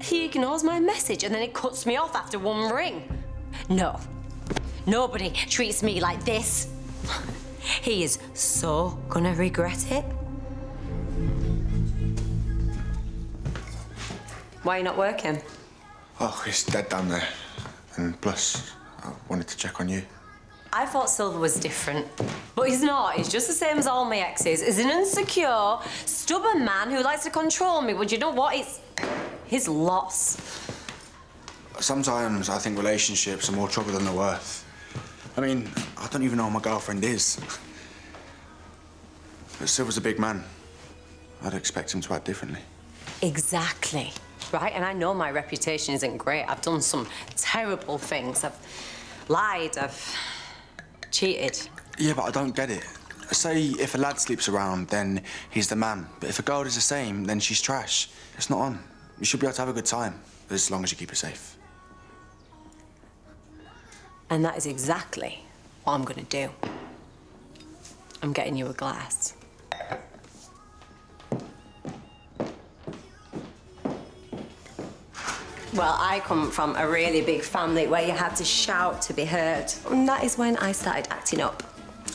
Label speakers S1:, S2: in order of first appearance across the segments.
S1: He ignores my message and then it cuts me off after one ring. No, nobody treats me like this. He is so gonna regret it. Why are you not working?
S2: Oh, it's dead down there. And plus, I wanted to check on you.
S1: I thought Sylver was different, but he's not. He's just the same as all my exes. He's an insecure, stubborn man who likes to control me. But you know what? It's his loss.
S2: Sometimes I think relationships are more trouble than they're worth. I mean, I don't even know who my girlfriend is. But Sylver's a big man. I'd expect him to act differently.
S1: Exactly. Right? And I know my reputation isn't great. I've done some terrible things. I've lied. I've cheated.
S2: Yeah, but I don't get it. Say if a lad sleeps around, then he's the man. But if a girl is the same, then she's trash. It's not on. You should be able to have a good time, as long as you keep her safe.
S1: And that is exactly what I'm going to do. I'm getting you a glass. Well, I come from a really big family where you had to shout to be heard. And that is when I started acting up.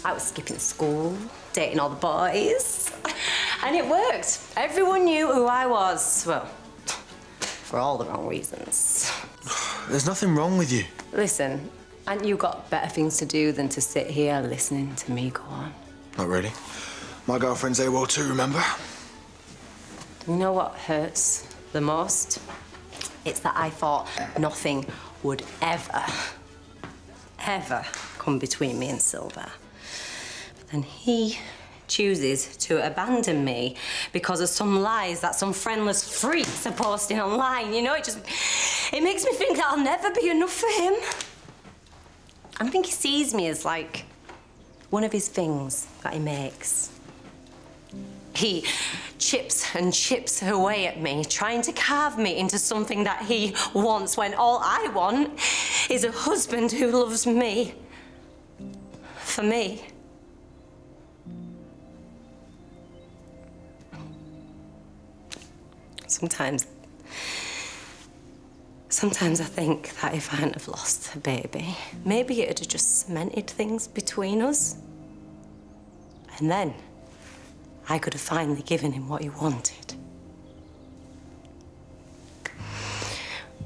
S1: I was skipping school, dating all the boys. And it worked. Everyone knew who I was. Well, for all the wrong reasons.
S2: There's nothing wrong with you.
S1: Listen, Ain't you got better things to do than to sit here listening to me go on?
S2: Not really. My girlfriend's AWOL too, remember?
S1: You know what hurts the most? It's that I thought nothing would ever, ever come between me and Sylver. But then he chooses to abandon me because of some lies that some friendless freaks are posting online. You know, it just, it makes me think that I'll never be enough for him. I think he sees me as like one of his things that he makes. He chips and chips away at me, trying to carve me into something that he wants when all I want is a husband who loves me. For me. Sometimes Sometimes I think that if I hadn't have lost the baby, maybe it'd have just cemented things between us. And then I could have finally given him what he wanted.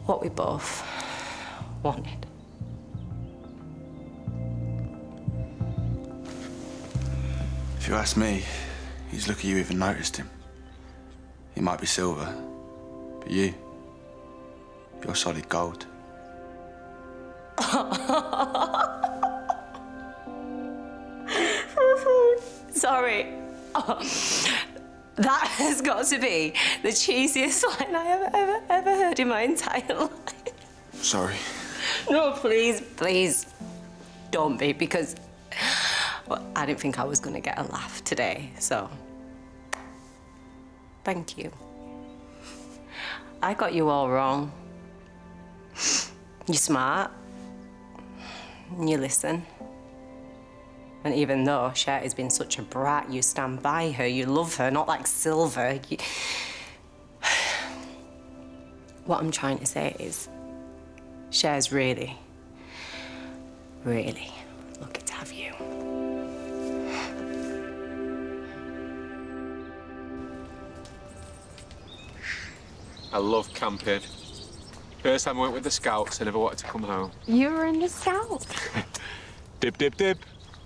S1: What we both wanted.
S2: If you ask me, he's lucky you even noticed him. He might be silver, but you, you're solid gold.
S1: Sorry. Oh, that has got to be the cheesiest line I have ever, ever heard in my entire life.
S2: Sorry.
S1: No, please, please, don't be, because well, I didn't think I was going to get a laugh today, so thank you. I got you all wrong. You're smart. You listen. And even though Cher has been such a brat, you stand by her, you love her, not like Sylver. You... what I'm trying to say is, Cher's really, really lucky to have you.
S3: I love camping. First time I went with the scouts, I never wanted to come home.
S4: You were in the Scouts?
S3: dip, dip, dip.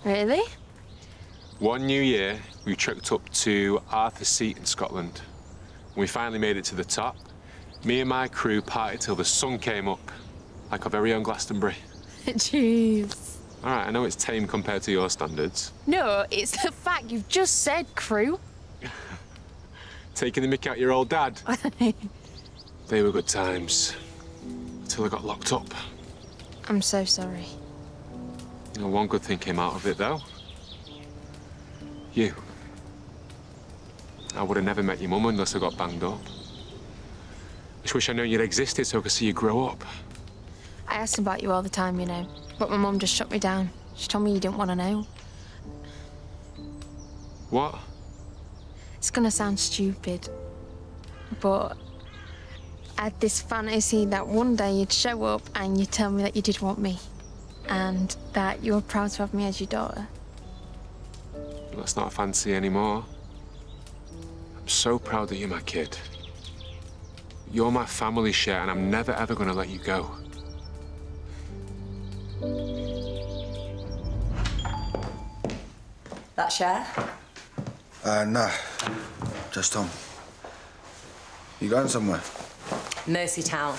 S4: Really?
S3: One New Year, we trekked up to Arthur's Seat in Scotland. We finally made it to the top. Me and my crew partied till the sun came up, like our very own Glastonbury.
S4: Jeez.
S3: All right, I know it's tame compared to your standards.
S4: No, it's the fact you've just said, crew.
S3: Taking the mick out your old dad. They were good times. Until I got locked up.
S4: I'm so sorry.
S3: You know, one good thing came out of it, though. You. I would have never met your mum unless I got banged up. I just wish I knew you'd existed so I could see you grow up.
S4: I asked about you all the time, you know, but my mum just shut me down. She told me you didn't want to know.
S3: What?
S4: It's gonna sound stupid, but had this fantasy that one day you'd show up and you'd tell me that you did want me and that you were proud to have me as your daughter.
S3: That's not a fancy anymore. I'm so proud that you're my kid. You're my family Cher, and I'm never ever gonna let you go.
S1: That Cher?
S2: Uh, no. Just Tom. You going somewhere?
S1: Mercy Town.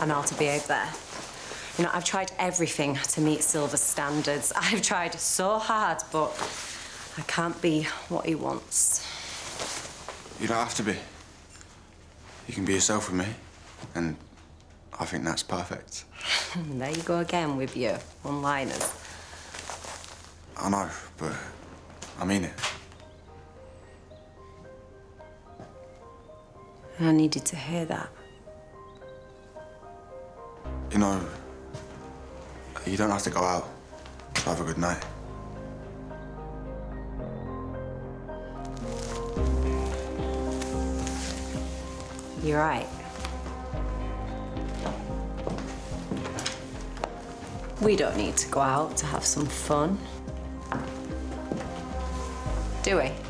S1: I'm out to be over there. You know, I've tried everything to meet Sylver's standards. I've tried so hard, but I can't be what he wants.
S2: You don't have to be. You can be yourself with me, and I think that's perfect.
S1: There you go again with your one-liners.
S2: I know, but I mean it.
S1: And I needed to hear that.
S2: You know, you don't have to go out to have a good night.
S1: You're right. We don't need to go out to have some fun. Do we?